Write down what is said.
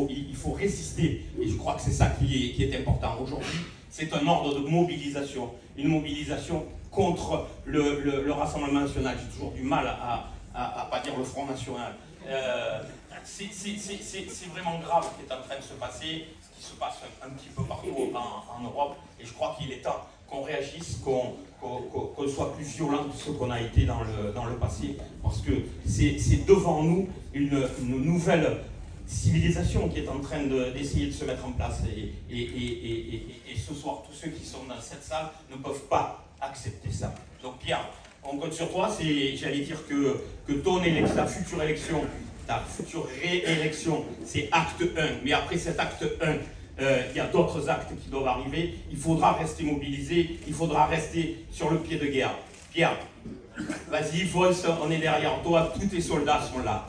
il faut, résister. Et je crois que c'est ça qui est, important. Aujourd'hui, c'est un ordre de mobilisation. Une mobilisation contre le, le, Rassemblement national. J'ai toujours du mal à, à, pas dire le Front national. Euh, c'est vraiment grave ce qui est en train de se passer, ce qui se passe un, petit peu partout en, Europe. Et je crois qu'il est temps qu'on réagisse, qu'on soit plus violent que ce qu'on a été dans le, passé, parce que c'est devant nous une, nouvelle civilisation qui est en train d'essayer de, se mettre en place. Et, ce soir, tous ceux qui sont dans cette salle ne peuvent pas accepter ça. Donc Pierre, on compte sur toi, j'allais dire que, ton élection, ta future élection, ta future réélection, c'est acte 1. Mais après cet acte 1, euh, il y a d'autres actes qui doivent arriver. Il faudra rester mobilisé, il faudra rester sur le pied de guerre. Pierre, vas-y, Volz, on est derrière toi, tous tes soldats sont là.